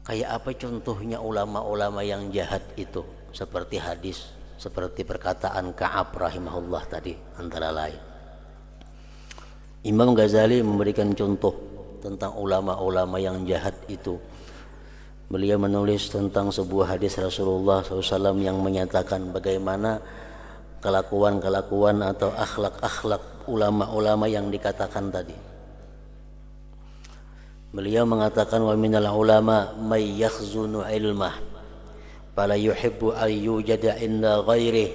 Kayak apa contohnya ulama-ulama yang jahat itu? Seperti hadis, seperti perkataan Ka'ab rahimahullah tadi antara lain. Imam Ghazali memberikan contoh tentang ulama-ulama yang jahat itu. Beliau menulis tentang sebuah hadis Rasulullah SAW yang menyatakan bagaimana kelakuan-kelakuan atau akhlak-akhlak ulama-ulama yang dikatakan tadi. Beliau mengatakan wa minal ulama may yakhzunu ilmah fala yuhibbu an yujada inda ghairi.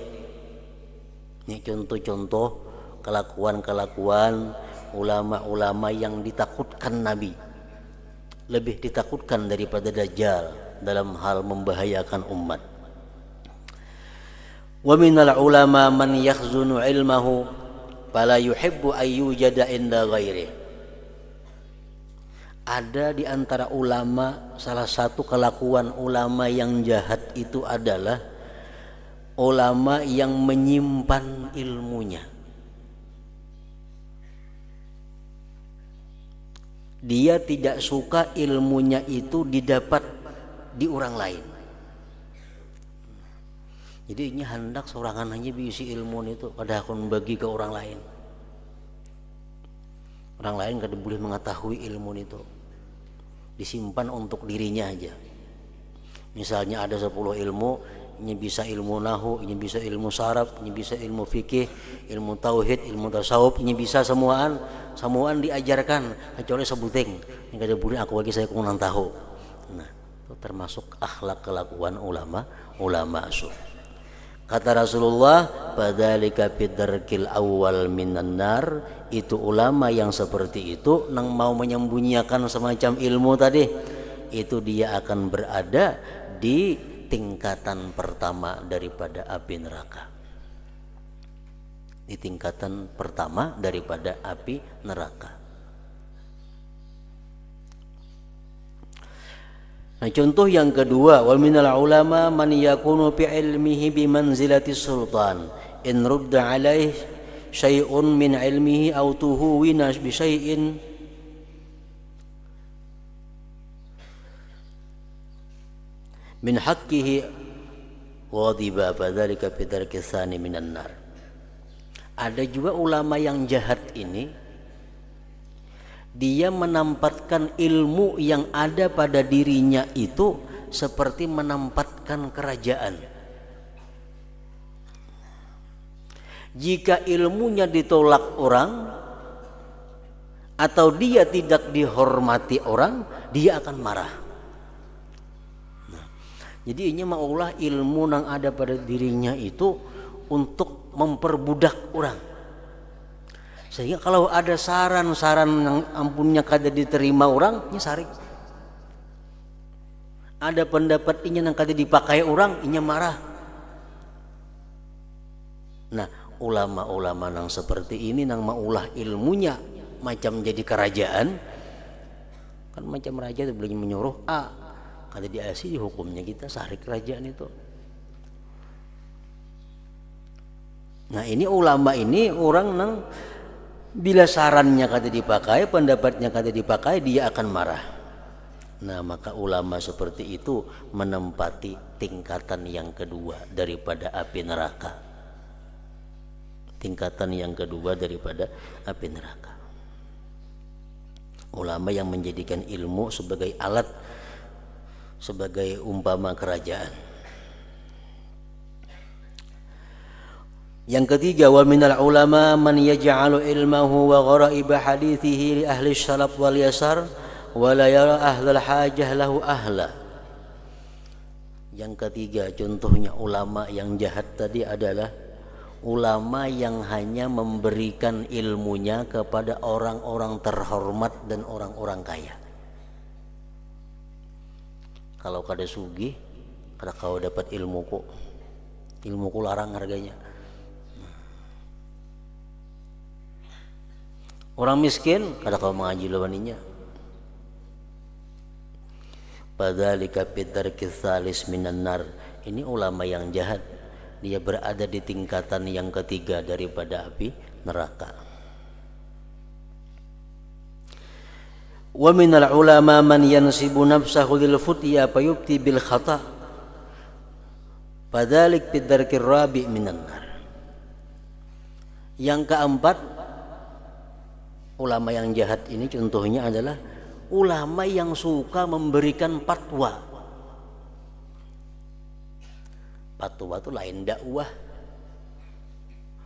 Ini contoh-contoh kelakuan-kelakuan ulama-ulama yang ditakutkan Nabi. Lebih ditakutkan daripada Dajjal dalam hal membahayakan umat. Wa minal ulama man yakhzunu ilmahu fala yuhibbu an yujada inda ghairi ada di antara ulama salah satu kelakuan ulama yang jahat itu adalah ulama yang menyimpan ilmunya. Dia tidak suka ilmunya itu didapat di orang lain. Jadi ini hendak seorangan hanya bisa ilmu itu pada akan bagi ke orang lain. Orang lain kada boleh mengetahui ilmu itu disimpan untuk dirinya aja misalnya ada 10 ilmu ini bisa ilmu nahu, ini bisa ilmu saraf, ini bisa ilmu fikih, ilmu tauhid, ilmu tasawuf, ini bisa semuaan, semuaan diajarkan kecuali sebuting. Yang kada boleh aku bagi saya kurang tahu. Nah, itu termasuk akhlak kelakuan ulama, ulama asuh. Kata Rasulullah, "Fadzalika bidarkil awal minan nar." Itu ulama yang seperti itu nang mau menyembunyikan semacam ilmu tadi, itu dia akan berada di tingkatan pertama daripada api neraka. Di tingkatan pertama daripada api neraka. Nah, contoh yang kedua, wa minal ulama man yakunu fi ilmihi bi manzilati sultan. In rudda alaih syai'un min ilmihi aw tuhuwina bi syai'in min haqqihi wadiba fadzalika fi darki tsani minan nar. Ada juga ulama yang jahat ini dia menempatkan ilmu yang ada pada dirinya itu seperti menempatkan kerajaan. Jika ilmunya ditolak orang atau dia tidak dihormati orang, dia akan marah. Nah, jadi ini maulah ilmu yang ada pada dirinya itu untuk memperbudak orang sehingga kalau ada saran-saran yang ampunnya kada diterima orang ini sarik ada pendapat ini yang kada dipakai orang ini marah. Nah ulama-ulama yang seperti ini nang maulah ilmunya macam jadi kerajaan kan macam raja itu boleh menyuruh A. Ah, kada diasi hukumnya kita sarik kerajaan itu. Nah ini ulama ini orang nang Bila sarannya kata dipakai, pendapatnya kata dipakai, dia akan marah. Nah, maka ulama seperti itu menempati tingkatan yang kedua daripada api neraka. Tingkatan yang kedua daripada api neraka. Ulama yang menjadikan ilmu sebagai alat sebagai umpama kerajaan. Yang ketiga wa minal ulama man yaj'alu ilmahu wa gharaib hadithihi li ahli salaf wal yasar wa la yara ahlal hajah lahu ahla. Yang ketiga contohnya ulama yang jahat tadi adalah ulama yang hanya memberikan ilmunya kepada orang-orang terhormat dan orang-orang kaya. Kalau kada sugi, kada kau dapat ilmuku, ilmuku larang harganya Orang miskin kada kau mengaji lawaninya. Padalika pitar kisalis minan nar. Ini ulama yang jahat. Dia berada di tingkatan yang ketiga daripada api neraka. wa minal ulama man yansibu nafsahu lil futya fayubti bil khata fadzalik bidarkir rabi minan nar yang keempat ulama yang jahat ini contohnya adalah ulama yang suka memberikan fatwa fatwa itu lain dakwah.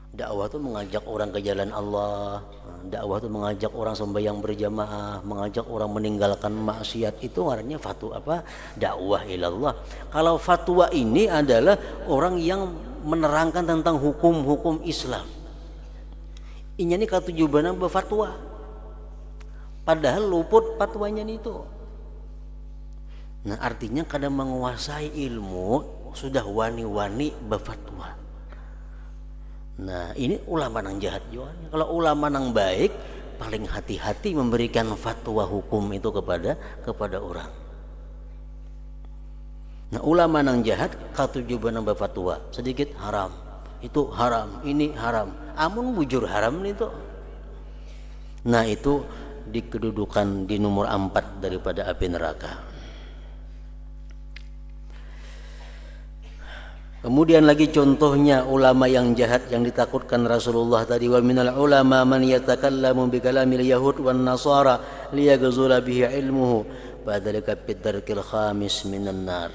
Dakwah itu mengajak orang ke jalan Allah dakwah itu mengajak orang sembahyang berjamaah mengajak orang meninggalkan maksiat. Itu artinya fatwa apa? Dakwah ilallah. Kalau fatwa ini adalah orang yang menerangkan tentang hukum-hukum Islam ini nih katujuban berfatwa padahal luput fatwanya itu nah artinya kadang menguasai ilmu sudah wani-wani berfatwa Nah ini ulama nang jahat juga. Kalau ulama nang baik paling hati-hati memberikan fatwa hukum itu kepada kepada orang. Nah ulama nang jahat katujuban nang fatwa sedikit haram itu haram ini haram. Amun bujur haram itu. Nah itu di kedudukan di nomor empat daripada api neraka. Kemudian lagi contohnya ulama yang jahat yang ditakutkan Rasulullah tadi wa minal ulama man yatakallamu bi kalamil yahud wan nasara liyaghzula bihi ilmuhu fadzalika bidarkil khamis minan nar.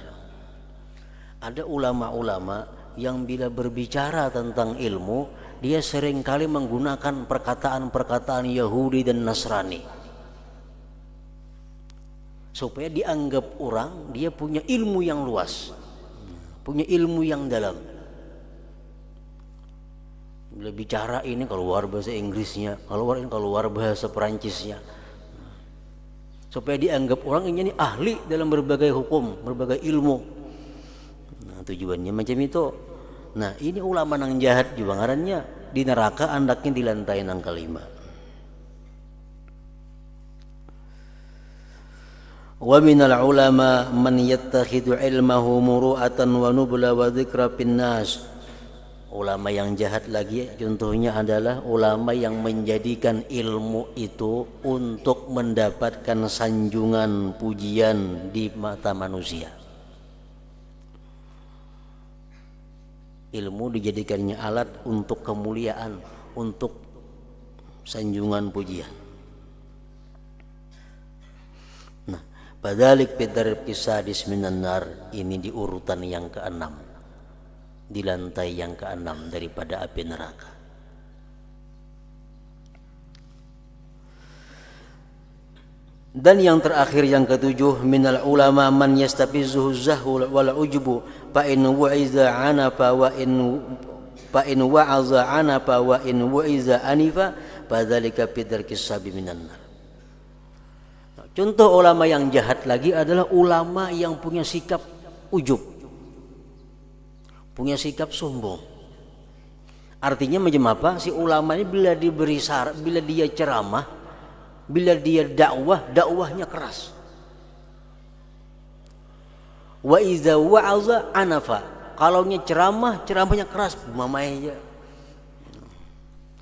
Ada ulama-ulama yang bila berbicara tentang ilmu dia sering kali menggunakan perkataan-perkataan Yahudi dan Nasrani. Supaya dianggap orang dia punya ilmu yang luas punya ilmu yang dalam. Bila bicara ini keluar bahasa Inggrisnya keluar ini keluar bahasa Perancisnya. Supaya dianggap orang ini ahli dalam berbagai hukum berbagai ilmu. Nah tujuannya macam itu nah ini ulama nang jahat juga ngarannya di neraka andaknya di lantai nang kelima. Wa minal ulama man yattakhidhu ilmahu muru'atan wa nubla wa dzikra nas. Ulama yang jahat lagi contohnya adalah ulama yang menjadikan ilmu itu untuk mendapatkan sanjungan pujian di mata manusia ilmu dijadikannya alat untuk kemuliaan untuk sanjungan pujian Padalik bidar pisadis minan nar ini di urutan yang keenam di lantai yang keenam daripada api neraka. Dan yang terakhir yang ketujuh minal ulama man yastafizuhu zahul wal ujbu fa in wa'iza anafa wa in fa in wa'aza anafa wa in wa'iza anifa fadzalika bidar kisabi minan nar. Contoh ulama yang jahat lagi adalah ulama yang punya sikap ujub. Punya sikap sombong. Artinya macam apa? Si ulama ini bila diberi syarat, bila dia ceramah, bila dia dakwah, dakwahnya keras. Wa iza wa'aza anafa. Kalau ceramah, ceramahnya keras, bumamai aja.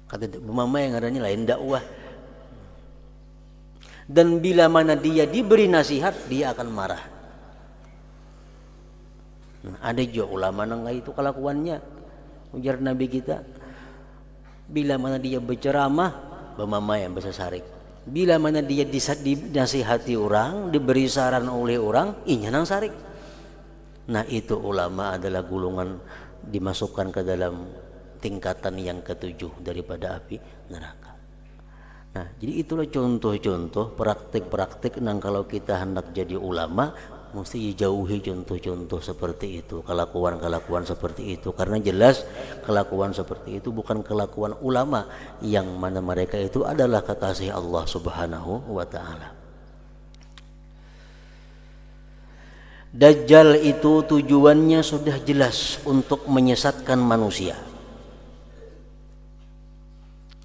Kata bumamai yang adanya lain dakwah dan bila mana dia diberi nasihat dia akan marah nah, ada juga ulama nang itu kelakuannya ujar nabi kita bila mana dia berceramah bemama yang besar sarik bila mana dia dinasihati orang diberi saran oleh orang inya nang sarik. Nah itu ulama adalah gulungan dimasukkan ke dalam tingkatan yang ketujuh daripada api neraka. Nah, jadi itulah contoh-contoh praktik-praktik nang kalau kita hendak jadi ulama mesti jauhi contoh-contoh seperti itu, kelakuan-kelakuan seperti itu karena jelas kelakuan seperti itu bukan kelakuan ulama yang mana mereka itu adalah kekasih Allah Subhanahu wa taala. Dajjal itu tujuannya sudah jelas untuk menyesatkan manusia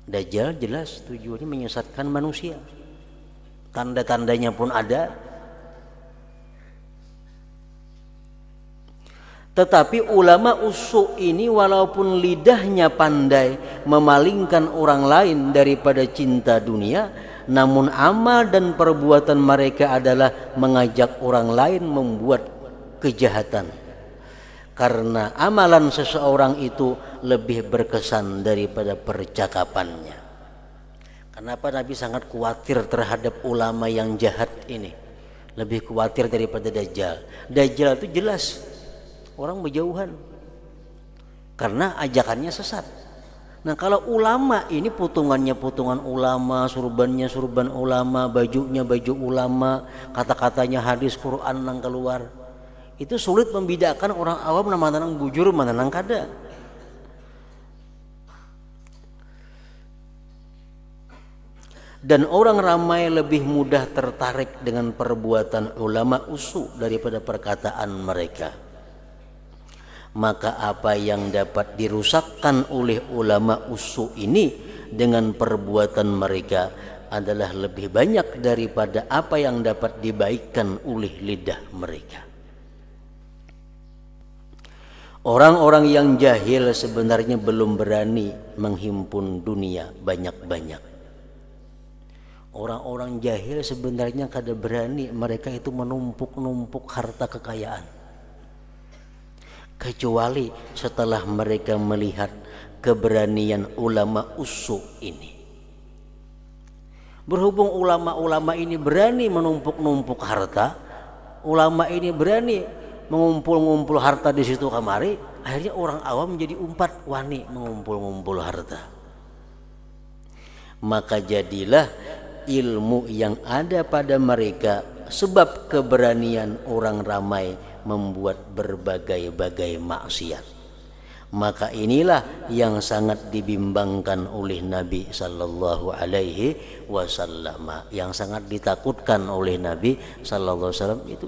Dajjal jelas tujuannya menyesatkan manusia. Tanda-tandanya pun ada. Tetapi ulama usuk ini walaupun lidahnya pandai memalingkan orang lain daripada cinta dunia, namun amal dan perbuatan mereka adalah mengajak orang lain membuat kejahatan. Karena amalan seseorang itu lebih berkesan daripada percakapannya. Kenapa Nabi sangat khawatir terhadap ulama yang jahat ini? Lebih khawatir daripada Dajjal. Dajjal itu jelas orang berjauhan karena ajakannya sesat. Nah kalau ulama ini putungannya putungan ulama, surbannya surban ulama, bajunya baju ulama, kata-katanya hadis Quran nang keluar. Itu sulit membedakan orang awam nama nang bujur mana nang kada. Dan orang ramai lebih mudah tertarik dengan perbuatan ulama usu daripada perkataan mereka maka apa yang dapat dirusakkan oleh ulama usu ini dengan perbuatan mereka adalah lebih banyak daripada apa yang dapat dibaikkan oleh lidah mereka. Orang-orang yang jahil sebenarnya belum berani menghimpun dunia banyak-banyak. Orang-orang jahil sebenarnya kada berani mereka itu menumpuk-numpuk harta kekayaan kecuali setelah mereka melihat keberanian ulama usu ini. Berhubung ulama-ulama ini berani menumpuk-numpuk harta, ulama ini berani mengumpul-ngumpul harta di situ kamari, akhirnya orang awam menjadi umpat wani mengumpul-ngumpul harta. Maka jadilah ilmu yang ada pada mereka sebab keberanian orang ramai membuat berbagai-bagai maksiat. Maka inilah yang sangat dibimbangkan oleh Nabi sallallahu alaihi wasallam, yang sangat ditakutkan oleh Nabi sallallahu alaihi wasallam itu